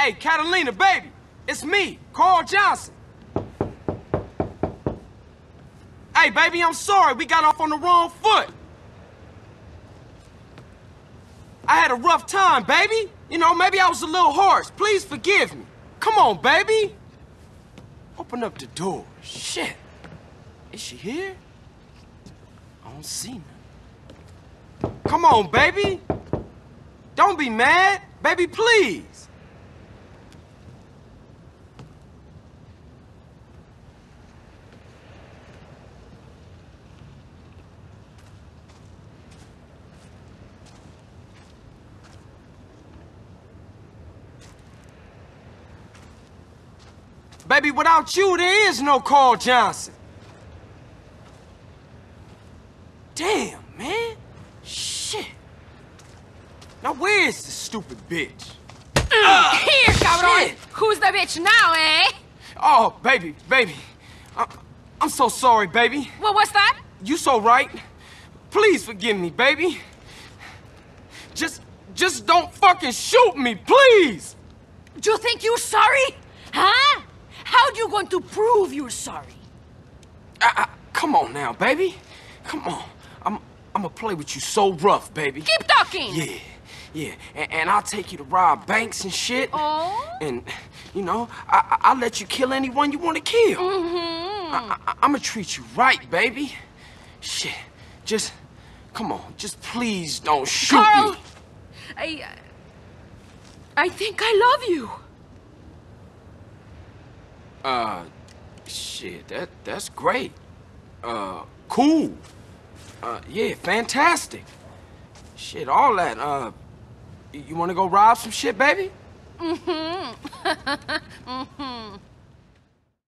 Hey, Catalina, baby, it's me, Carl Johnson. Hey, baby, I'm sorry. We got off on the wrong foot. I had a rough time, baby. You know, maybe I was a little harsh. Please forgive me. Come on, baby. Open up the door. Shit. Is she here? I don't see nothing. Come on, baby. Don't be mad. Baby, please. Baby, without you, there is no Carl Johnson. Damn, man. Shit. Now where is this stupid bitch? Here, cabrón! shit. Who's the bitch now, eh? Oh, baby, baby. I, I'm so sorry, baby. What was that? You so right. Please forgive me, baby. Just, just don't fucking shoot me, please. Do you think you're sorry? Huh? How you going to prove you're sorry? I, I, come on now, baby. Come on. I'm, I'm gonna play with you so rough, baby. Keep talking! Yeah, yeah. And, and I'll take you to rob banks and shit. Oh? And, you know, I, I'll let you kill anyone you want to kill. Mm-hmm. I, I, I'm gonna treat you right, baby. Shit. Just, come on. Just please don't shoot Carl! me. I... I think I love you. Uh, shit, that that's great. Uh, cool. Uh, yeah, fantastic. Shit, all that. Uh, you want to go rob some shit, baby? Mm-hmm.